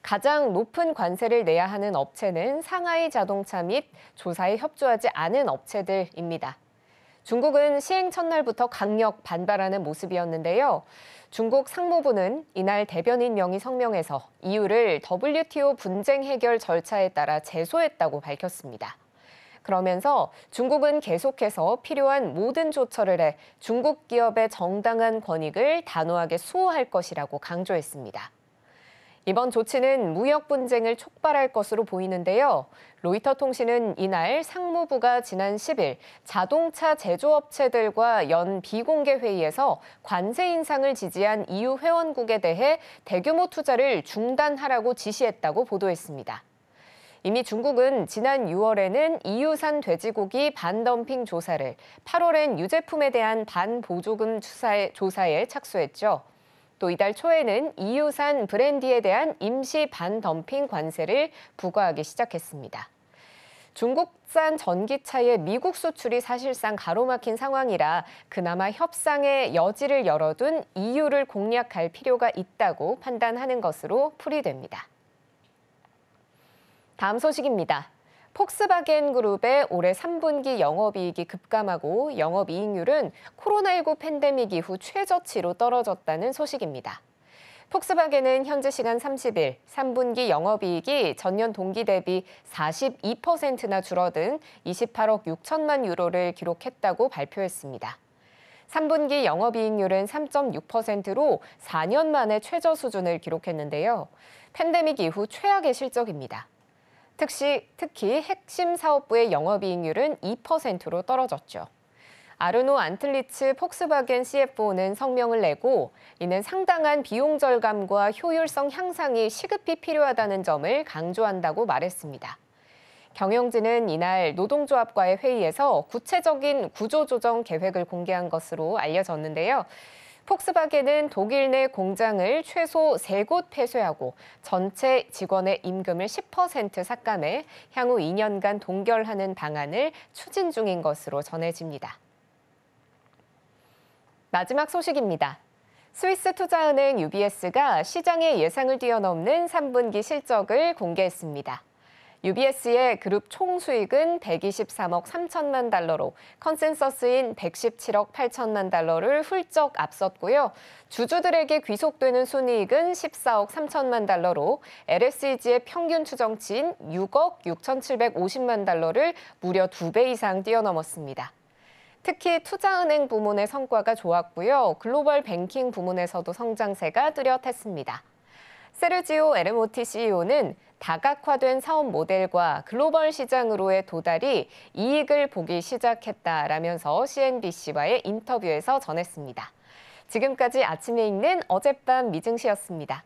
가장 높은 관세를 내야 하는 업체는 상하이 자동차 및 조사에 협조하지 않은 업체들입니다. 중국은 시행 첫날부터 강력 반발하는 모습이었는데요. 중국 상무부는 이날 대변인 명의 성명에서 이유를 WTO 분쟁 해결 절차에 따라 제소했다고 밝혔습니다. 그러면서 중국은 계속해서 필요한 모든 조처를 해 중국 기업의 정당한 권익을 단호하게 수호할 것이라고 강조했습니다. 이번 조치는 무역 분쟁을 촉발할 것으로 보이는데요. 로이터 통신은 이날 상무부가 지난 10일 자동차 제조업체들과 연 비공개 회의에서 관세 인상을 지지한 EU 회원국에 대해 대규모 투자를 중단하라고 지시했다고 보도했습니다. 이미 중국은 지난 6월에는 EU산 돼지고기 반덤핑 조사를 8월엔 유제품에 대한 반보조금 조사에 착수했죠. 또 이달 초에는 EU산 브랜디에 대한 임시 반덤핑 관세를 부과하기 시작했습니다. 중국산 전기차의 미국 수출이 사실상 가로막힌 상황이라 그나마 협상의 여지를 열어둔 EU를 공략할 필요가 있다고 판단하는 것으로 풀이됩니다. 다음 소식입니다. 폭스바겐 그룹의 올해 3분기 영업이익이 급감하고 영업이익률은 코로나19 팬데믹 이후 최저치로 떨어졌다는 소식입니다. 폭스바겐은 현재 시간 30일 3분기 영업이익이 전년 동기 대비 42%나 줄어든 28억 6천만 유로를 기록했다고 발표했습니다. 3분기 영업이익률은 3.6%로 4년 만에 최저 수준을 기록했는데요. 팬데믹 이후 최악의 실적입니다. 특히, 특히 핵심 사업부의 영업이익률은 2%로 떨어졌죠. 아르노 안틀리츠 폭스바겐 CFO는 성명을 내고 이는 상당한 비용 절감과 효율성 향상이 시급히 필요하다는 점을 강조한다고 말했습니다. 경영진은 이날 노동조합과의 회의에서 구체적인 구조조정 계획을 공개한 것으로 알려졌는데요. 폭스바겐은 독일 내 공장을 최소 3곳 폐쇄하고 전체 직원의 임금을 10% 삭감해 향후 2년간 동결하는 방안을 추진 중인 것으로 전해집니다. 마지막 소식입니다. 스위스 투자은행 UBS가 시장의 예상을 뛰어넘는 3분기 실적을 공개했습니다. UBS의 그룹 총 수익은 123억 3천만 달러로 컨센서스인 117억 8천만 달러를 훌쩍 앞섰고요. 주주들에게 귀속되는 순이익은 14억 3천만 달러로 LSEG의 평균 추정치인 6억 6,750만 달러를 무려 2배 이상 뛰어넘었습니다. 특히 투자은행 부문의 성과가 좋았고요. 글로벌 뱅킹 부문에서도 성장세가 뚜렷했습니다. 세르지오 에르모티 CEO는 다각화된 사업 모델과 글로벌 시장으로의 도달이 이익을 보기 시작했다라면서 CNBC와의 인터뷰에서 전했습니다. 지금까지 아침에 읽는 어젯밤 미증시였습니다.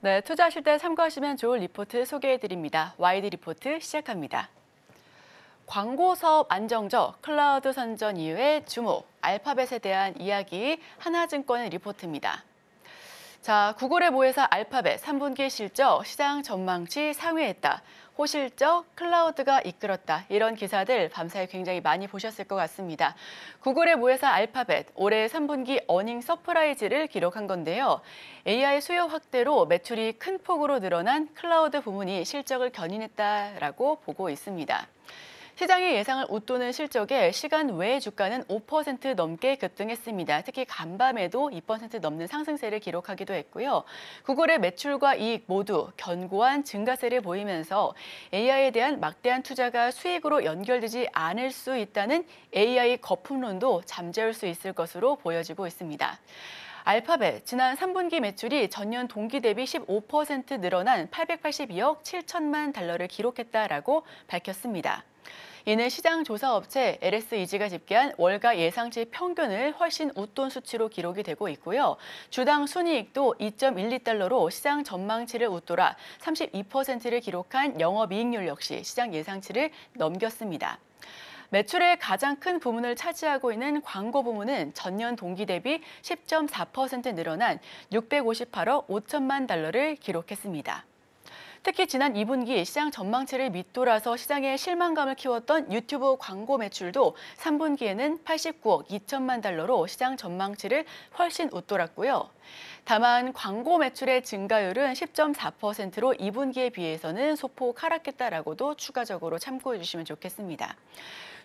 네, 투자하실 때 참고하시면 좋을 리포트 소개해 드립니다. 와이드 리포트 시작합니다. 광고 사업 안정적, 클라우드 선전 이후의 주목, 알파벳에 대한 이야기 하나증권의 리포트입니다. 자, 구글의 모회사 알파벳 3분기 실적 시장 전망치 상회했다. 호실적 클라우드가 이끌었다. 이런 기사들 밤사이 굉장히 많이 보셨을 것 같습니다. 구글의 모회사 알파벳 올해 3분기 earning surprise를 기록한 건데요. AI 수요 확대로 매출이 큰 폭으로 늘어난 클라우드 부문이 실적을 견인했다라고 보고 있습니다. 시장의 예상을 웃도는 실적에 시간 외 주가는 5% 넘게 급등했습니다. 특히 간밤에도 2% 넘는 상승세를 기록하기도 했고요. 구글의 매출과 이익 모두 견고한 증가세를 보이면서 AI에 대한 막대한 투자가 수익으로 연결되지 않을 수 있다는 AI 거품론도 잠재울 수 있을 것으로 보여지고 있습니다. 알파벳 지난 3분기 매출이 전년 동기 대비 15% 늘어난 882억 7천만 달러를 기록했다라고 밝혔습니다. 이는 시장 조사 업체 LSEG가 집계한 월가 예상치 평균을 훨씬 웃돈 수치로 기록이 되고 있고요. 주당 순이익도 2.12달러로 시장 전망치를 웃돌아 32%를 기록한 영업이익률 역시 시장 예상치를 넘겼습니다. 매출의 가장 큰 부문을 차지하고 있는 광고 부문은 전년 동기 대비 10.4% 늘어난 658억 5천만 달러를 기록했습니다. 특히 지난 2분기 시장 전망치를 밑돌아서 시장의 실망감을 키웠던 유튜브 광고 매출도 3분기에는 89억 2천만 달러로 시장 전망치를 훨씬 웃돌았고요. 다만 광고 매출의 증가율은 10.4%로 2분기에 비해서는 소폭 하락했다라고도 추가적으로 참고해 주시면 좋겠습니다.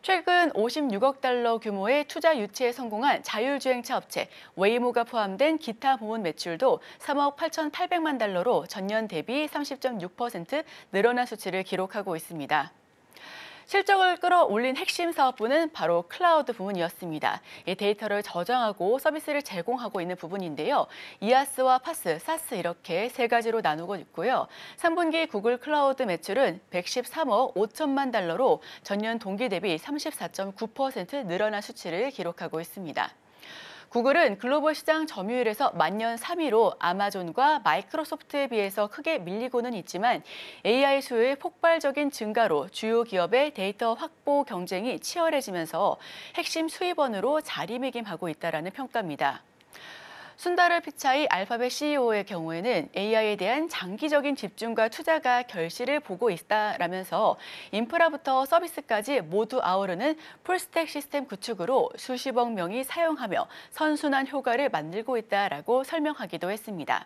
최근 56억 달러 규모의 투자 유치에 성공한 자율주행차 업체 웨이모가 포함된 기타 부문 매출도 3억 8,800만 달러로 전년 대비 30.6% 늘어난 수치를 기록하고 있습니다. 실적을 끌어올린 핵심 사업부는 바로 클라우드 부문이었습니다. 이 데이터를 저장하고 서비스를 제공하고 있는 부분인데요. IaaS와 PaaS, SaaS 이렇게 세 가지로 나누고 있고요. 3분기 구글 클라우드 매출은 113억 5천만 달러로 전년 동기 대비 34.9% 늘어난 수치를 기록하고 있습니다. 구글은 글로벌 시장 점유율에서 만년 3위로 아마존과 마이크로소프트에 비해서 크게 밀리고는 있지만 AI 수요의 폭발적인 증가로 주요 기업의 데이터 확보 경쟁이 치열해지면서 핵심 수입원으로 자리매김하고 있다는 평가입니다. 순다르 피차이 알파벳 CEO의 경우에는 AI에 대한 장기적인 집중과 투자가 결실을 보고 있다라면서 인프라부터 서비스까지 모두 아우르는 풀스택 시스템 구축으로 수십억 명이 사용하며 선순환 효과를 만들고 있다라고 설명하기도 했습니다.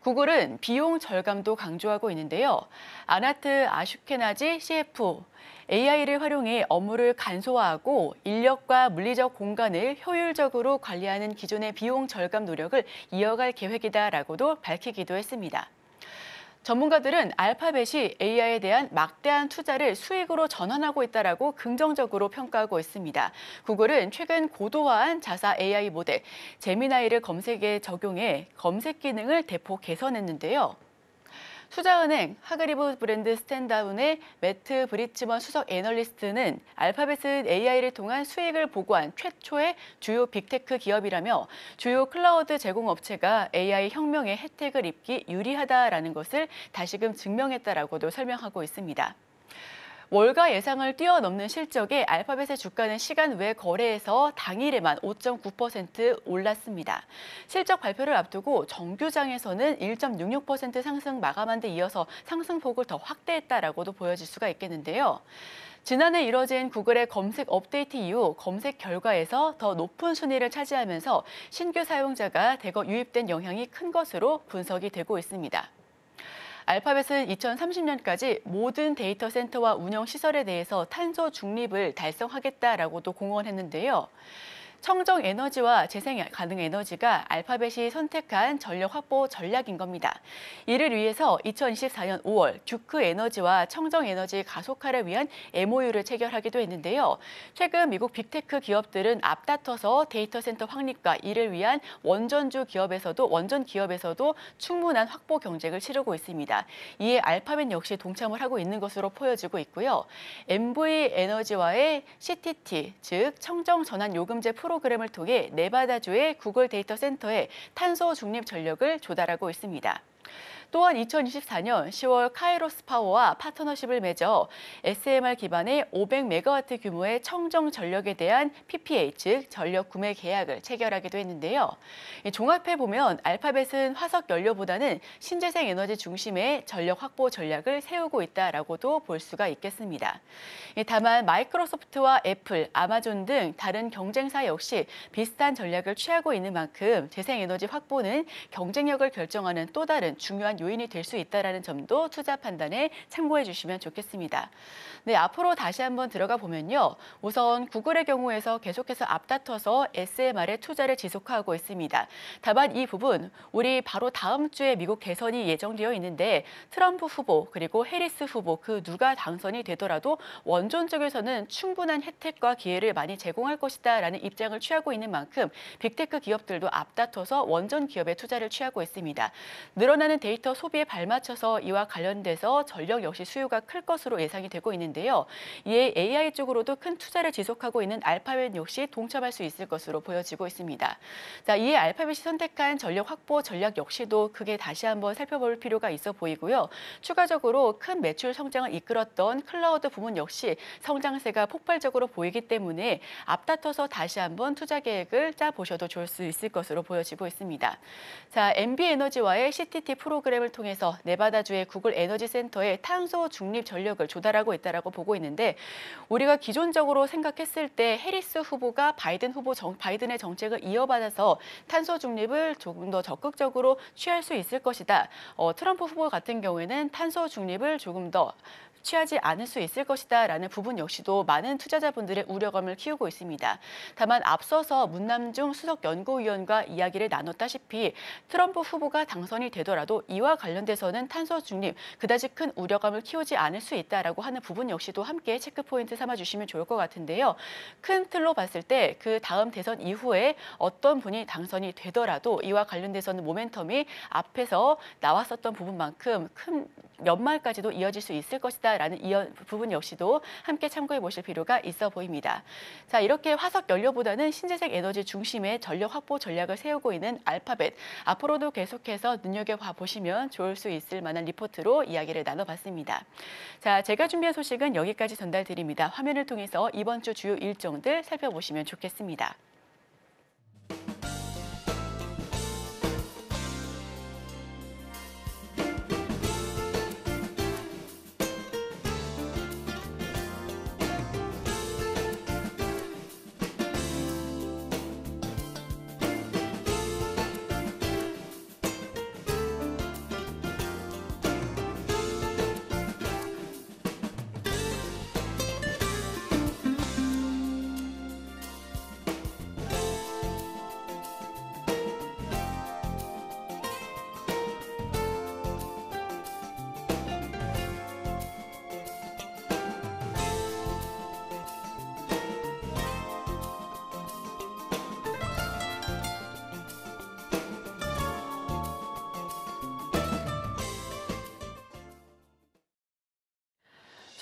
구글은 비용 절감도 강조하고 있는데요. 아나트 아슈케나지 CF AI를 활용해 업무를 간소화하고 인력과 물리적 공간을 효율적으로 관리하는 기존의 비용 절감 노력을 이어갈 계획이다라고도 밝히기도 했습니다. 전문가들은 알파벳이 AI에 대한 막대한 투자를 수익으로 전환하고 있다라고 긍정적으로 평가하고 있습니다. 구글은 최근 고도화한 자사 AI 모델 제미나이를 검색에 적용해 검색 기능을 대폭 개선했는데요. 투자은행 하그리브스 랜스다운의 매트 브리츠먼 수석 애널리스트는 알파벳은 AI를 통한 수익을 보고한 최초의 주요 빅테크 기업이라며 주요 클라우드 제공업체가 AI 혁명의 혜택을 입기 유리하다라는 것을 다시금 증명했다라고도 설명하고 있습니다. 월가 예상을 뛰어넘는 실적에 알파벳의 주가는 시간 외 거래에서 당일에만 5.9% 올랐습니다. 실적 발표를 앞두고 정규장에서는 1.66% 상승 마감한 데 이어서 상승폭을 더 확대했다라고도 보여질 수가 있겠는데요. 지난해 이뤄진 구글의 검색 업데이트 이후 검색 결과에서 더 높은 순위를 차지하면서 신규 사용자가 대거 유입된 영향이 큰 것으로 분석이 되고 있습니다. 알파벳은 2030년까지 모든 데이터 센터와 운영 시설에 대해서 탄소 중립을 달성하겠다라고도 공언했는데요. 청정 에너지와 재생 가능 에너지가 알파벳이 선택한 전력 확보 전략인 겁니다. 이를 위해서 2024년 5월 듀크 에너지와 청정 에너지 가속화를 위한 MOU를 체결하기도 했는데요. 최근 미국 빅테크 기업들은 앞다퉈서 데이터 센터 확립과 이를 위한 원전주 기업에서도 원전 기업에서도 충분한 확보 경쟁을 치르고 있습니다. 이에 알파벳 역시 동참을 하고 있는 것으로 보여지고 있고요. NV 에너지와의 CTT 즉 청정 전환 요금제 프로 프로그램을 통해 네바다주의 구글 데이터 센터에 탄소 중립 전력을 조달하고 있습니다. 또한 2024년 10월 카이로스 파워와 파트너십을 맺어 SMR 기반의 500메가와트 규모의 청정 전력에 대한 PPA, 즉 전력 구매 계약을 체결하기도 했는데요. 종합해 보면 알파벳은 화석 연료보다는 신재생 에너지 중심의 전력 확보 전략을 세우고 있다라고도 볼 수가 있겠습니다. 다만 마이크로소프트와 애플, 아마존 등 다른 경쟁사 역시 비슷한 전략을 취하고 있는 만큼 재생 에너지 확보는 경쟁력을 결정하는 또 다른 중요한 요인이 될 수 있다는 점도 투자 판단에 참고해 주시면 좋겠습니다. 네, 앞으로 다시 한번 들어가 보면요. 우선 구글의 경우에서 계속해서 앞다퉈서 SMR에 투자를 지속하고 있습니다. 다만 이 부분 우리 바로 다음 주에 미국 개선이 예정되어 있는데 트럼프 후보 그리고 해리스 후보 그 누가 당선이 되더라도 원전 쪽에서는 충분한 혜택과 기회를 많이 제공할 것이다 라는 입장을 취하고 있는 만큼 빅테크 기업들도 앞다퉈서 원전 기업에 투자를 취하고 있습니다. 늘어나는 데이터 소비에 발맞춰서 이와 관련돼서 전력 역시 수요가 클 것으로 예상이 되고 있는데요. 이에 AI 쪽으로도 큰 투자를 지속하고 있는 알파벳 역시 동참할 수 있을 것으로 보여지고 있습니다. 자, 이에 알파벳이 선택한 전력 확보 전략 역시도 크게 다시 한번 살펴볼 필요가 있어 보이고요. 추가적으로 큰 매출 성장을 이끌었던 클라우드 부문 역시 성장세가 폭발적으로 보이기 때문에 앞다퉈서 다시 한번 투자 계획을 짜 보셔도 좋을 수 있을 것으로 보여지고 있습니다. 자, NV 에너지와의 CTT 프로그램 을 사업을 통해서 네바다주의 구글 에너지 센터에 탄소 중립 전력을 조달하고 있다라고 보고 있는데 우리가 기존적으로 생각했을 때 해리스 후보가 바이든 후보 정, 바이든의 정책을 이어받아서 탄소 중립을 조금 더 적극적으로 취할 수 있을 것이다. 어, 트럼프 후보 같은 경우에는 탄소 중립을 조금 더 취하지 않을 수 있을 것이다라는 부분 역시도 많은 투자자분들의 우려감을 키우고 있습니다. 다만 앞서서 문남중 수석 연구위원과 이야기를 나눴다시피 트럼프 후보가 당선이 되더라도 이와 관련돼서는 탄소 중립 그다지 큰 우려감을 키우지 않을 수 있다라고 하는 부분 역시도 함께 체크 포인트 삼아 주시면 좋을 것 같은데요. 큰 틀로 봤을 때 그 다음 대선 이후에 어떤 분이 당선이 되더라도 이와 관련돼서는 모멘텀이 앞에서 나왔었던 부분만큼 큰 연말까지도 이어질 수 있을 것이다라는 이 부분 역시도 함께 참고해 보실 필요가 있어 보입니다. 자, 이렇게 화석 연료보다는 신재생 에너지 중심의 전력 확보 전략을 세우고 있는 알파벳. 앞으로도 계속해서 눈여겨봐 보시면 좋을 수 있을 만한 리포트로 이야기를 나눠봤습니다. 자, 제가 준비한 소식은 여기까지 전달드립니다. 화면을 통해서 이번 주 주요 일정들 살펴보시면 좋겠습니다.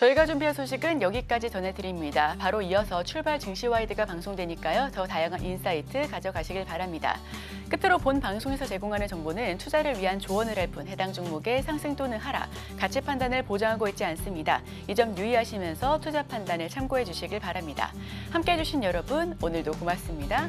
저희가 준비한 소식은 여기까지 전해드립니다. 바로 이어서 출발 증시 와이드가 방송되니까요. 더 다양한 insight 가져가시길 바랍니다. 끝으로 본 방송에서 제공하는 정보는 투자를 위한 조언일 뿐 해당 종목의 상승 또는 하락, 가치 판단을 보장하고 있지 않습니다. 이 점 유의하시면서 투자 판단을 참고해 주시길 바랍니다. 함께해 주신 여러분 오늘도 고맙습니다.